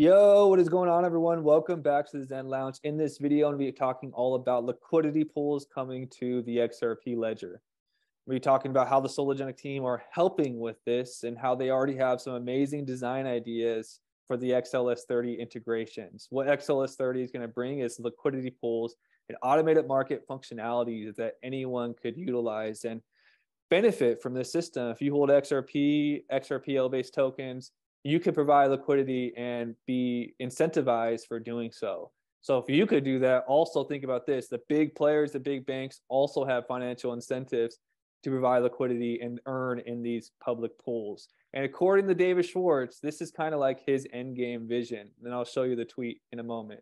Yo, what is going on, everyone? Welcome back to the Zen Lounge. In this video, I'm going to be talking all about liquidity pools coming to the XRP ledger. We'll be talking about how the Sologenic team are helping with this and how they already have some amazing design ideas for the XLS30 integrations. What XLS30 is going to bring is liquidity pools and automated market functionalities that anyone could utilize and benefit from this system. If you hold XRP, XRPL based tokens, you could provide liquidity and be incentivized for doing so. So if you could do that, also think about this. The big players, the big banks also have financial incentives to provide liquidity and earn in these public pools. And according to David Schwartz, this is kind of like his end game vision. And I'll show you the tweet in a moment.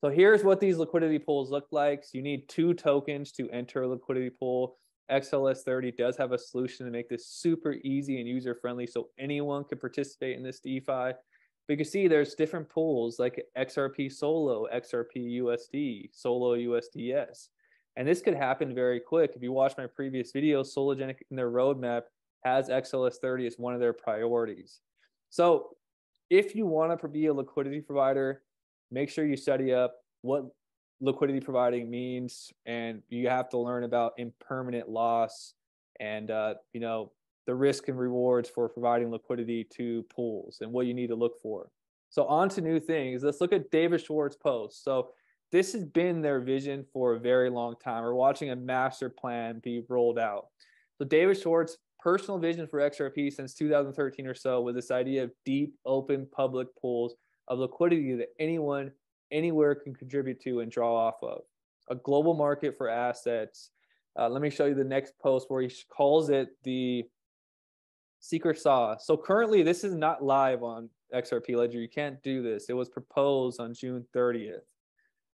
So here's what these liquidity pools look like. So you need two tokens to enter a liquidity pool. XLS30 does have a solution to make this super easy and user friendly so anyone can participate in this DeFi. But you can see there's different pools like XRP Solo, XRP USD, Solo USDS. And this could happen very quick. If you watch my previous video, Sologenic in their roadmap has XLS30 as one of their priorities. So if you want to be a liquidity provider, make sure you study up what liquidity providing means and you have to learn about impermanent loss and uh, you know the risk and rewards for providing liquidity to pools and what you need to look for. So on to new things. Let's look at david schwartz post. So this has been their vision for a very long time. We're watching a master plan be rolled out. So david schwartz personal vision for xrp since 2013 or so was this idea of deep open public pools of liquidity that anyone anywhere can contribute to and draw off of. A global market for assets. Uh, let me show you the next post where he calls it the secret sauce. So currently, this is not live on XRP Ledger. You can't do this. It was proposed on June 30th,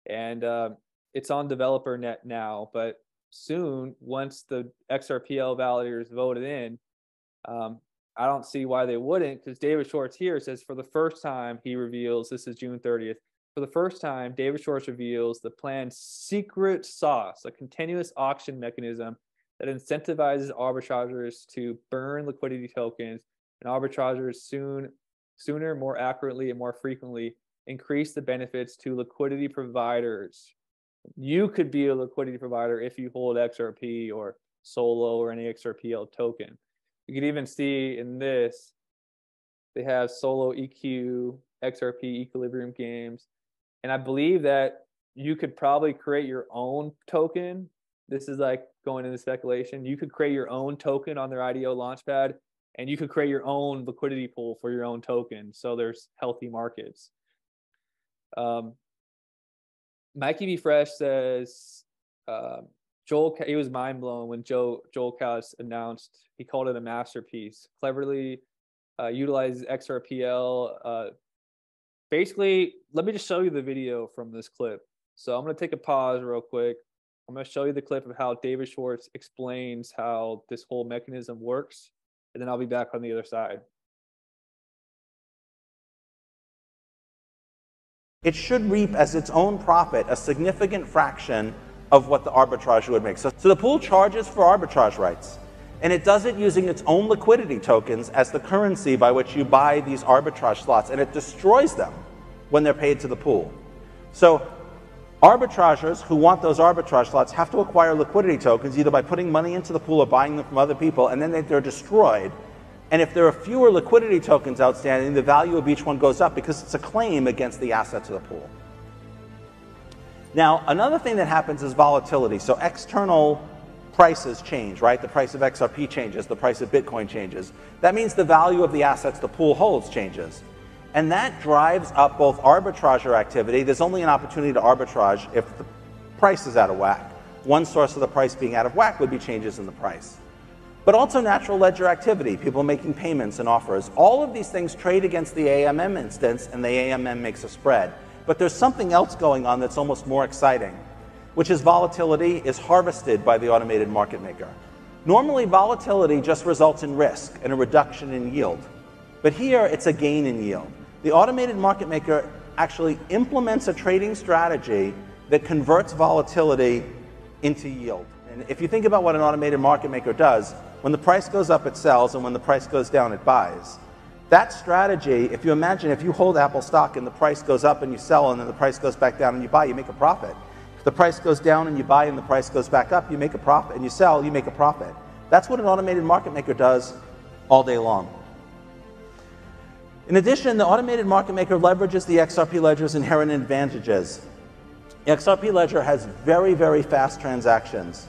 and uh, it's on developer net now. But soon, once the XRPL validators voted in, um, I don't see why they wouldn't, because David Schwartz here says for the first time he reveals this is June 30th for the first time, David Schwartz reveals the planned secret sauce, a continuous auction mechanism that incentivizes arbitrageurs to burn liquidity tokens, and arbitrageurs soon, sooner, more accurately, and more frequently increase the benefits to liquidity providers. You could be a liquidity provider if you hold XRP or Solo or any XRPL token. You can even see in this, they have Solo EQ, XRP Equilibrium Games, and I believe that you could probably create your own token. This is like going into speculation. You could create your own token on their IDO launchpad and you could create your own liquidity pool for your own token. So there's healthy markets. Um, Mickey B. Fresh says uh, Joel, he was mind blown when Joe Joel Katz announced he called it a masterpiece. Cleverly uh, utilizes XRPL uh, basically, let me just show you the video from this clip. So I'm going to take a pause real quick. I'm going to show you the clip of how David Schwartz explains how this whole mechanism works, and then I'll be back on the other side. It should reap as its own profit a significant fraction of what the arbitrage would make. So, so the pool charges for arbitrage rights and it does it using its own liquidity tokens as the currency by which you buy these arbitrage slots, and it destroys them when they're paid to the pool. So arbitragers who want those arbitrage slots have to acquire liquidity tokens either by putting money into the pool or buying them from other people, and then they're destroyed. And if there are fewer liquidity tokens outstanding, the value of each one goes up because it's a claim against the assets of the pool. Now, another thing that happens is volatility. So external prices change, right? The price of XRP changes, the price of Bitcoin changes. That means the value of the assets the pool holds changes. And that drives up both arbitrage activity. There's only an opportunity to arbitrage if the price is out of whack. One source of the price being out of whack would be changes in the price. But also natural ledger activity, people making payments and offers. All of these things trade against the AMM instance, and the AMM makes a spread. But there's something else going on that's almost more exciting which is volatility, is harvested by the automated market maker. Normally, volatility just results in risk and a reduction in yield. But here, it's a gain in yield. The automated market maker actually implements a trading strategy that converts volatility into yield. And if you think about what an automated market maker does, when the price goes up, it sells, and when the price goes down, it buys. That strategy, if you imagine if you hold Apple stock and the price goes up and you sell and then the price goes back down and you buy, you make a profit. The price goes down and you buy and the price goes back up, you make a profit and you sell, you make a profit. That's what an automated market maker does all day long. In addition, the automated market maker leverages the XRP ledger's inherent advantages. The XRP ledger has very, very fast transactions.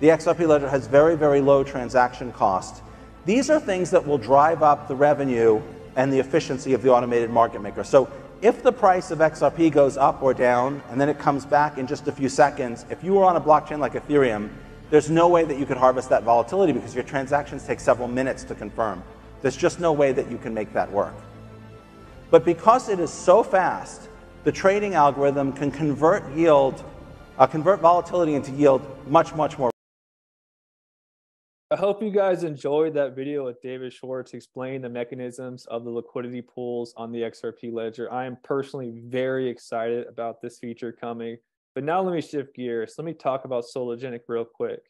The XRP ledger has very, very low transaction cost. These are things that will drive up the revenue and the efficiency of the automated market maker. So if the price of XRP goes up or down and then it comes back in just a few seconds, if you were on a blockchain like Ethereum, there's no way that you could harvest that volatility because your transactions take several minutes to confirm. There's just no way that you can make that work. But because it is so fast, the trading algorithm can convert yield, uh, convert volatility into yield much, much more. I hope you guys enjoyed that video with David Schwartz explaining the mechanisms of the liquidity pools on the XRP ledger. I am personally very excited about this feature coming. But now let me shift gears. Let me talk about Sologenic real quick.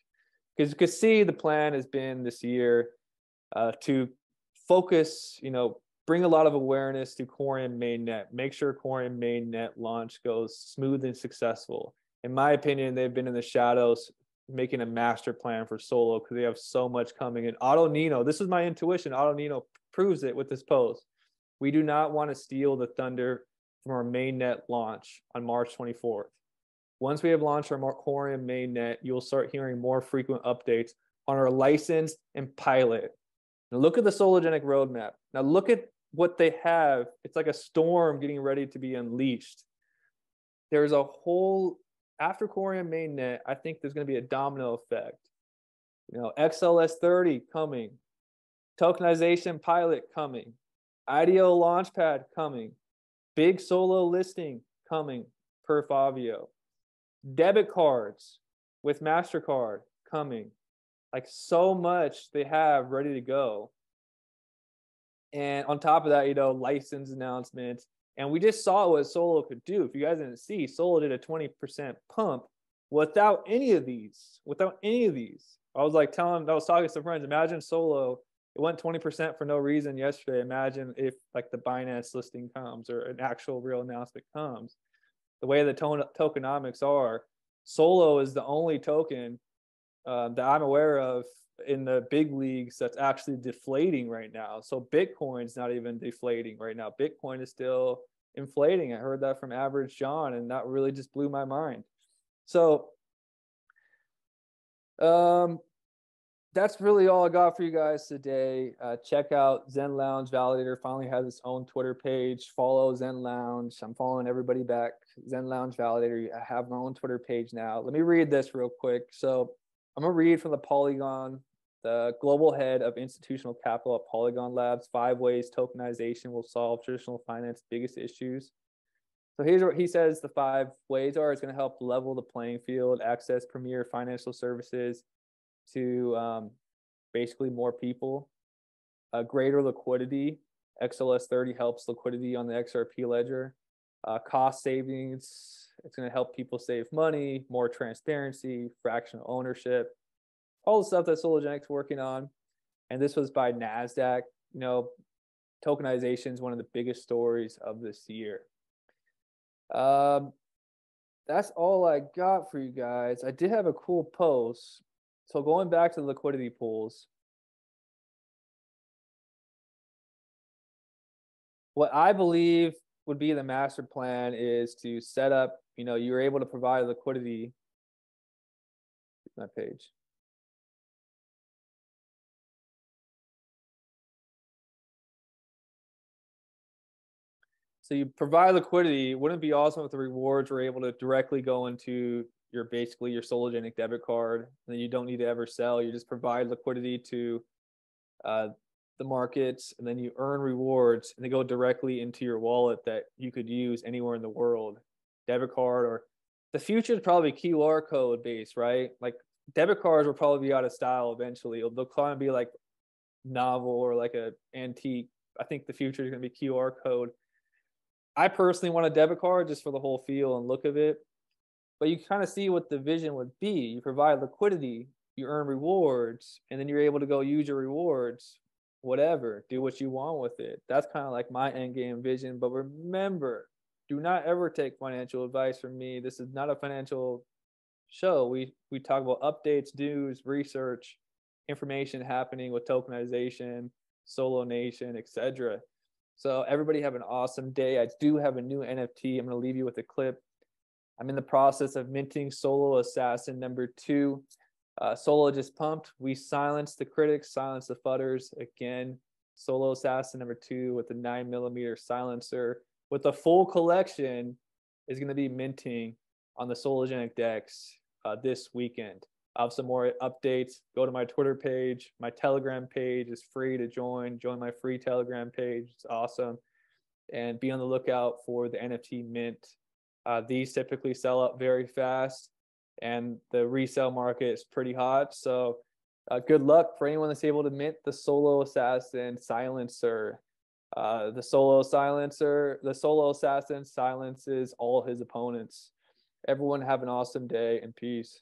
Because you can see the plan has been this year uh, to focus, you know, bring a lot of awareness to Coreum mainnet, make sure Coreum mainnet launch goes smooth and successful. In my opinion, they've been in the shadows making a master plan for Solo because they have so much coming. And Otto Nino, this is my intuition. Otto Nino proves it with this post. We do not want to steal the thunder from our mainnet launch on March 24th. Once we have launched our Coreum mainnet, you'll start hearing more frequent updates on our license and pilot. Now look at the Sologenic roadmap. Now look at what they have, it's like a storm getting ready to be unleashed. There's a whole after Coreum mainnet, I think there's going to be a domino effect. You know, XLS 30 coming, tokenization pilot coming, IDO launchpad coming, big solo listing coming per Favio, debit cards with MasterCard coming. Like so much they have ready to go. And on top of that, you know, license announcements. And we just saw what Solo could do. If you guys didn't see, Solo did a 20% pump without any of these, without any of these. I was like telling, I was talking to some friends, imagine Solo, it went 20% for no reason yesterday. Imagine if like the Binance listing comes or an actual real announcement comes. The way the to- tokenomics are, Solo is the only token uh, that I'm aware of in the big leagues that's actually deflating right now. So Bitcoin's not even deflating right now. Bitcoin is still inflating. I heard that from Average John, and that really just blew my mind. So um, that's really all I got for you guys today. Uh, check out Zen Lounge Validator. Finally has its own Twitter page. Follow Zen Lounge. I'm following everybody back. Zen Lounge Validator. I have my own Twitter page now. Let me read this real quick. So I'm gonna read from the Polygon the global head of institutional capital at Polygon Labs, five ways tokenization will solve traditional finance biggest issues. So here's what he says the five ways are it's going to help level the playing field, access premier financial services to um, basically more people, uh, greater liquidity. XLS 30 helps liquidity on the XRP ledger, uh, cost savings. It's going to help people save money, more transparency, fractional ownership, all the stuff that Sologenic's working on. And this was by NASDAQ. You know, tokenization is one of the biggest stories of this year. Um, that's all I got for you guys. I did have a cool post. So going back to the liquidity pools, what I believe would be the master plan is to set up, you know, you're able to provide liquidity. My page. So you provide liquidity. Wouldn't it be awesome if the rewards were able to directly go into your basically your Sologenic debit card, and then you don't need to ever sell. You just provide liquidity to uh, the markets, and then you earn rewards, and they go directly into your wallet that you could use anywhere in the world. Debit card or the future is probably QR code based, right? Like debit cards will probably be out of style eventually. They'll probably be like novel or like a antique. I think the future is going to be QR code I personally want a debit card just for the whole feel and look of it. But you kind of see what the vision would be. You provide liquidity, you earn rewards, and then you're able to go use your rewards whatever, do what you want with it. That's kind of like my end game vision. But remember, do not ever take financial advice from me. This is not a financial show. We we talk about updates, news, research, information happening with tokenization, Solo Nation, etc. So everybody have an awesome day. I do have a new NFT. I'm going to leave you with a clip. I'm in the process of minting Solo Assassin number two. Uh, Solo just pumped. We silenced the critics, silenced the fudders. Again, Solo Assassin number two with the nine millimeter silencer with the full collection is going to be minting on the Sologenic DEX uh, this weekend. I have some more updates. Go to my Twitter page. My Telegram page is free to join. Join my free Telegram page. It's awesome. And be on the lookout for the NFT mint. Uh, these typically sell up very fast, and the resale market is pretty hot. So, uh, good luck for anyone that's able to mint the Solo Assassin Silencer. Uh, the Solo Silencer, the Solo Assassin silences all his opponents. Everyone have an awesome day and peace.